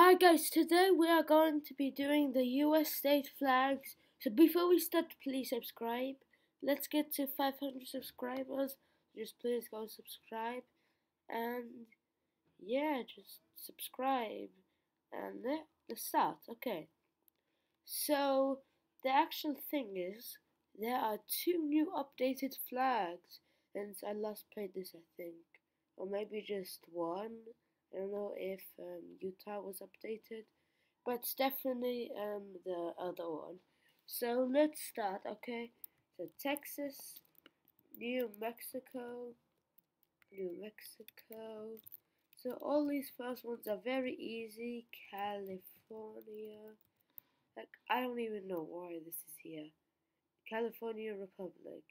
Hi guys, today we are going to be doing the US state flags. So before we start, please subscribe. Let's get to 500 subscribers. Just please go subscribe. And yeah, just subscribe. And let's start. Okay. So the actual thing is, there are two new updated flags since I last played this, I think. Or maybe just one. I don't know if um, Utah was updated, but it's definitely um, the other one. So let's start, okay? So Texas, New Mexico, New Mexico. So all these first ones are very easy. California, like I don't even know why this is here. California Republic.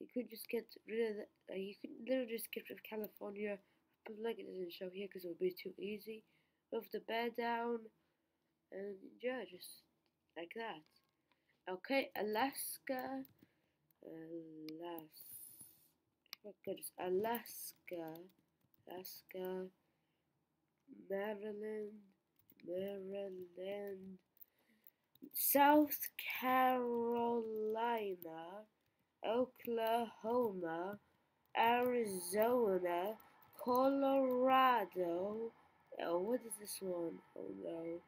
You could just get rid of the, uh, you could literally just get rid of California but like it doesn't show here because it would be too easy. Move the bed down, and yeah, just like that. Okay, Alaska, Alaska, oh, Alaska, Alaska, Maryland, Maryland, South Carolina, Oklahoma, Arizona, Colorado. Oh, what is this one? Oh no.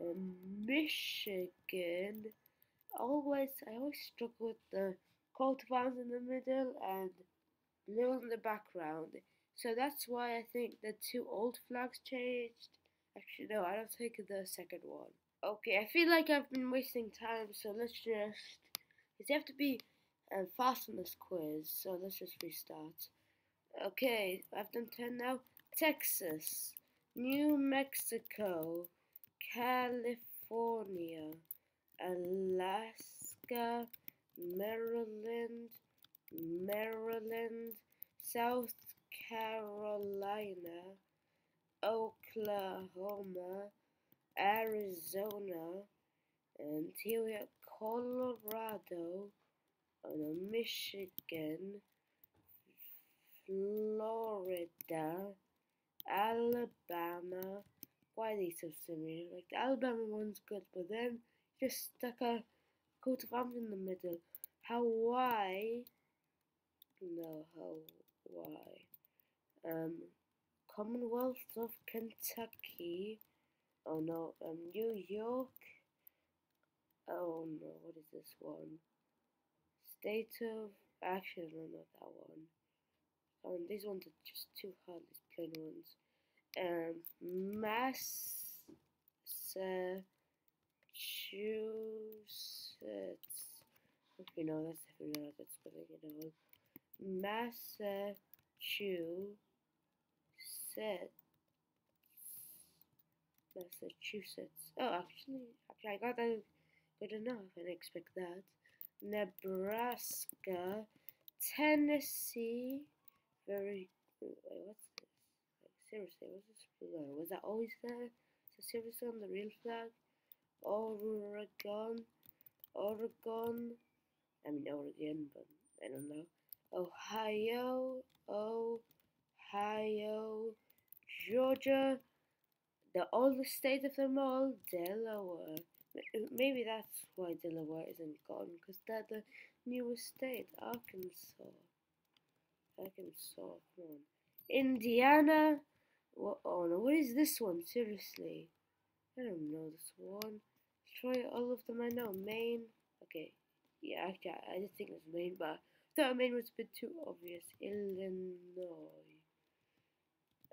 Um, Michigan. Always, I always struggle with the arms in the middle and blue in the background. So that's why I think the two old flags changed. Actually, no, I don't think the second one. Okay, I feel like I've been wasting time, so let's just. Because you have to be um, fast on this quiz, so let's just restart. Okay, I've done 10 now. Texas, New Mexico, California, Alaska, Maryland, Maryland, South Carolina, Oklahoma, Arizona, and here we have Colorado, and Michigan, Florida, Alabama. Why are these so similar? Like the Alabama one's good, but then just stuck a coat of arms in the middle. Hawaii. No, Hawaii. Um, Commonwealth of Kentucky. Oh no, um, New York. Oh no, what is this one? State of. Actually, no, not that one. Um, these ones are just too hard, these plain ones. Um, Massachusetts. Okay, no, that's definitely not good spelling at all. Massachusetts. Massachusetts. Oh, actually, actually, I got that good enough. I didn't expect that. Nebraska, Tennessee, very. Wait, what's this? Like, seriously, what's this flag? Was that always there? It seriously on the real flag? Oregon, Oregon. I mean Oregon, but I don't know. Ohio, Ohio, Georgia, the oldest state of them all, Delaware. Maybe that's why Delaware isn't gone, because they're the newest state, Arkansas. Arkansas, come on. Indiana. What? Oh no, what is this one? Seriously, I don't know this one. Try all of them I know. Maine. Okay, yeah, actually, I just think it was Maine, but I thought Maine was a bit too obvious. Illinois.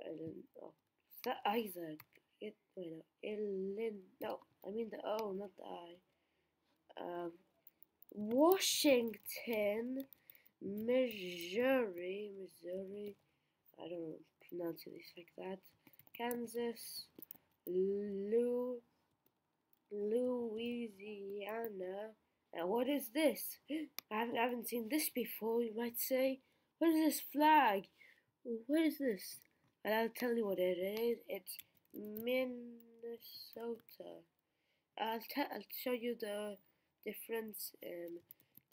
Illinois. Oh, is that Isaac? It, wait, no. Illin. No, I mean the O, not the I. Um, Washington. Missouri, Missouri, I don't pronounce it like that. Kansas, Lu, Louisiana. Now, what is this? I haven't, I haven't seen this before, you might say. What is this flag? What is this? And I'll tell you what it is. It's Minnesota. I'll, I'll show you the difference um,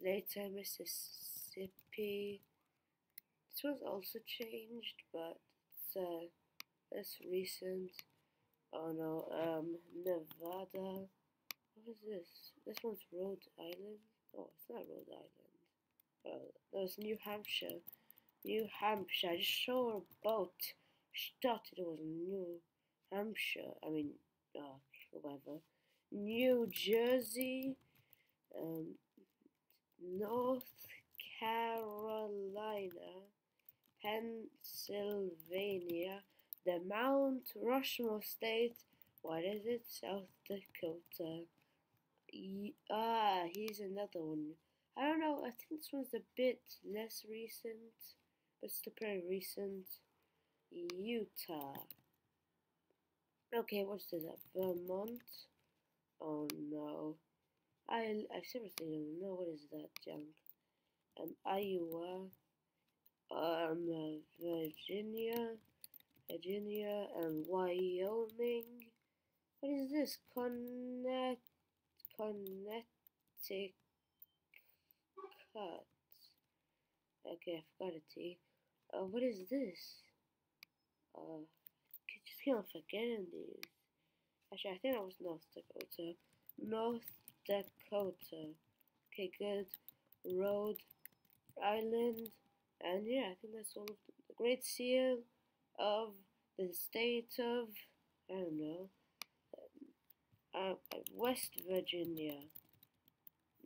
later, Mississippi. Mississippi. This one's also changed, but it's uh, less recent. Oh no, um, Nevada. What is this? This one's Rhode Island. Oh, it's not Rhode Island. Oh, no, it's New Hampshire. New Hampshire. I just saw a boat. Thought it was New Hampshire. I mean, uh, whatever. New Jersey. Um, North Carolina. Pennsylvania the Mount Rushmore State. What is it? South Dakota. ah, here's another one. I don't know. I think this one's a bit less recent, but still pretty recent. Utah. Okay, what's this? Vermont. Oh no. I I seriously don't know what is that junk. Um, Iowa. Um, Virginia. Virginia, and Wyoming. What is this? Connet Connecticut. Okay, I forgot a T. Uh, what is this? Uh, just keep on forgetting these. Actually, I think that was North Dakota. North Dakota. Okay, good. Rhode Island. And yeah, I think that's all of. The Great Seal of the state of, I don't know, uh, West Virginia.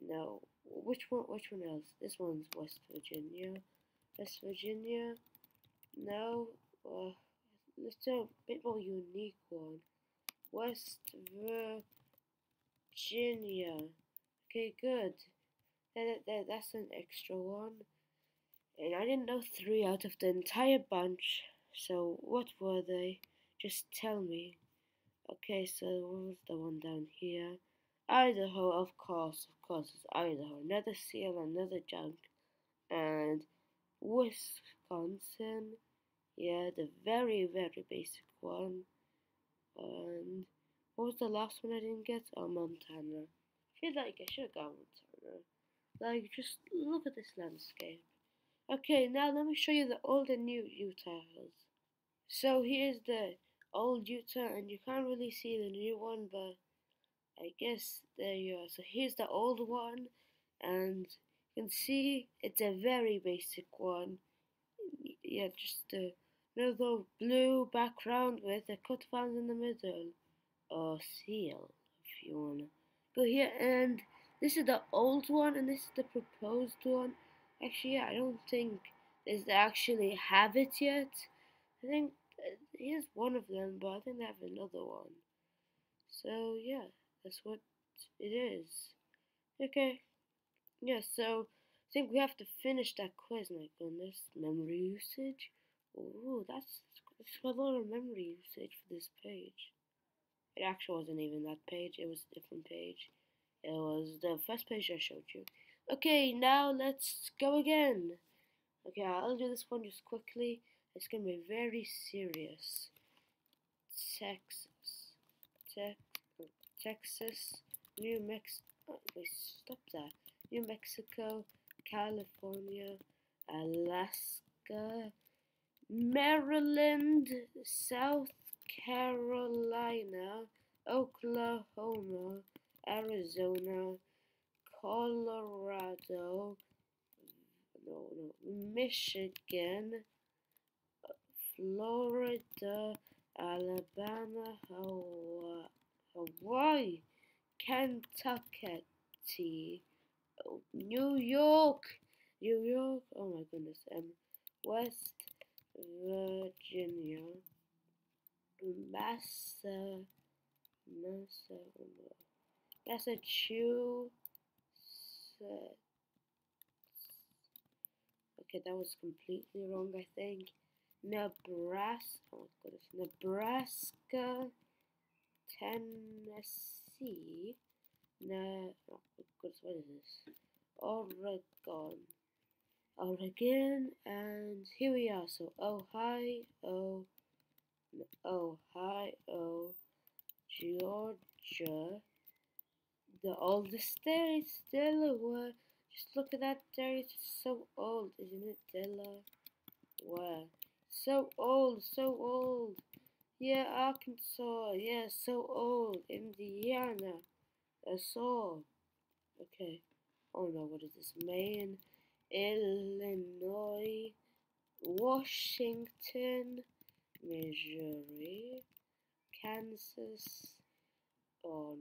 No, which one? Which one else? This one's West Virginia. West Virginia. No, uh, let's do a bit more unique one. West Virginia. Okay, good. That, that, that's an extra one. And I didn't know three out of the entire bunch. So what were they? Just tell me. Okay, so what was the one down here? Idaho, of course, of course, it's Idaho. Another seal, another junk. And Wisconsin. Yeah, the very, very basic one. And what was the last one I didn't get? Oh, Montana. I feel like I should have gone Montana. Like, just look at this landscape. Okay, now let me show you the old and new Utah hills. So here's the old Utah, and you can't really see the new one, but I guess there you are. So here's the old one, and you can see it's a very basic one. Yeah, just uh, a little blue background with a cut fans in the middle, or seal, if you wanna go here. And this is the old one, and this is the proposed one. Actually, I don't think they actually have it yet. I think uh, here's one of them, but I think they have another one. So yeah, that's what it is. Okay. Yeah, so I think we have to finish that quiz, my goodness. Memory usage. Ooh, that's, that's a lot of memory usage for this page. It actually wasn't even that page, it was a different page. It was the first page I showed you. Okay, now let's go again. Okay, I'll do this one just quickly. It's to be very serious. Texas. Te Texas. New Mexico. Oh, wait, stop that. New Mexico. California. Alaska. Maryland. South Carolina. Oklahoma. Arizona. Colorado. No, no. Michigan. Florida, Alabama, Hawaii, Kentucky, New York, New York, oh my goodness, um, West Virginia, Massa, Massa, Massachusetts. Okay, that was completely wrong, I think. Nebraska, oh goodness, Nebraska, Tennessee, ne, oh goodness, what is this? Oregon, Oregon, and here we are. So Ohio, Ohio, Georgia, the oldest state, Delaware. Just look at that there, it's so old, isn't it? Delaware. So old, so old. Yeah, Arkansas. Yeah, so old. Indiana. Saw. Okay. Oh no, what is this? Maine, Illinois, Washington, Missouri, Kansas. No,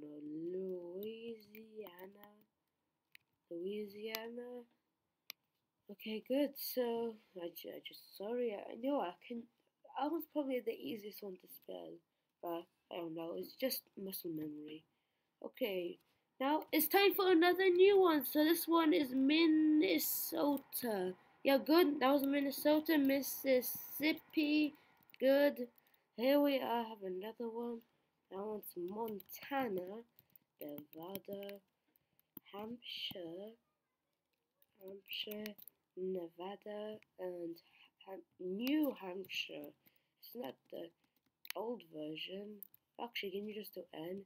Louisiana. Louisiana. Okay, good. So I, I just sorry. I know I can. I was probably the easiest one to spell, but I don't know. It's just muscle memory. Okay, now it's time for another new one. So this one is Minnesota. Yeah, good. That was Minnesota, Mississippi. Good. Here we are. Have another one. One's Montana, Nevada, Hampshire, Hampshire, Nevada, and New Hampshire. It's not the old version. Actually, can you just do N?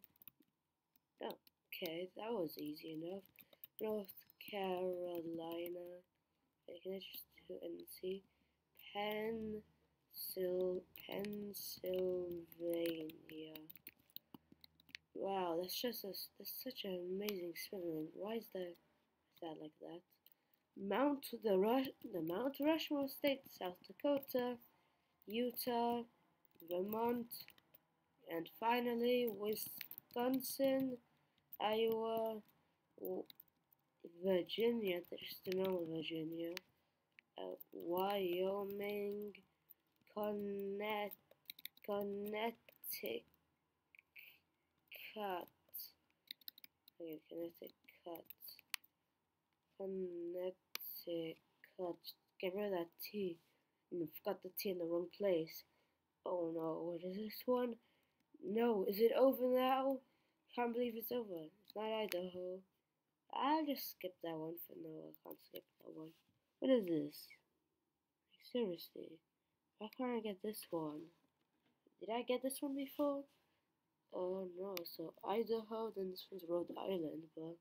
Okay, that was easy enough. North Carolina. Can I just do NC? Pencil, Pennsylvania. Wow, that's just a, that's such an amazing spelling. Why is that, is that like that? Mount the Rush, the Mount Rushmore State, South Dakota, Utah, Vermont, and finally Wisconsin, Iowa, Virginia. There's the normal Virginia, uh, Wyoming, Connecticut, Connecticut. Okay, Connecticut. cut. Get rid of that T. And forgot the T in the wrong place. Oh no, what is this one? No, is it over now? Can't believe it's over. It's not Idaho. I'll just skip that one for now. I can't skip that one. What is this? Seriously. Why can't I get this one? Did I get this one before? Oh no, so Idaho, then this one's Rhode Island, but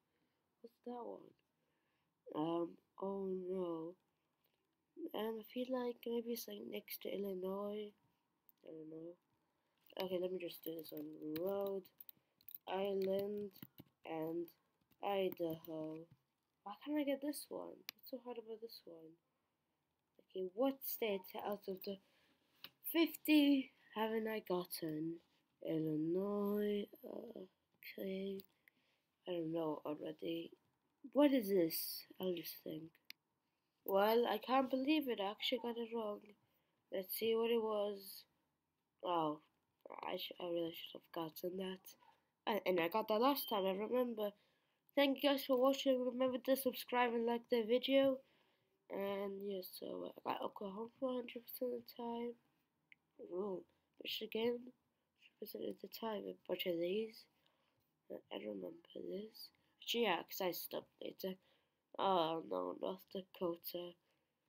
what's that one? Um, oh no. And I feel like maybe it's like next to Illinois. I don't know. Okay, let me just do this one. Rhode Island and Idaho. Why can't I get this one? What's so hard about this one? Okay, what state out of the 50 haven't I gotten? Illinois. Okay. I don't know already. What is this? I'll just think. Well, I can't believe it. I actually got it wrong. Let's see what it was. Oh, I, sh I really should have gotten that. And, and I got that last time, I remember. Thank you guys for watching. Remember to subscribe and like the video. And yeah, so uh, I got Oklahoma 100% of the time. Ooh, Michigan 100% of the time. A bunch of these. I remember this. Yeah, because I stopped later. Oh no, North Dakota.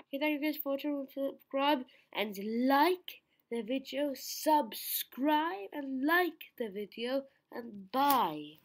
Okay, thank you guys for watching. Subscribe and like the video. Subscribe and like the video. And bye.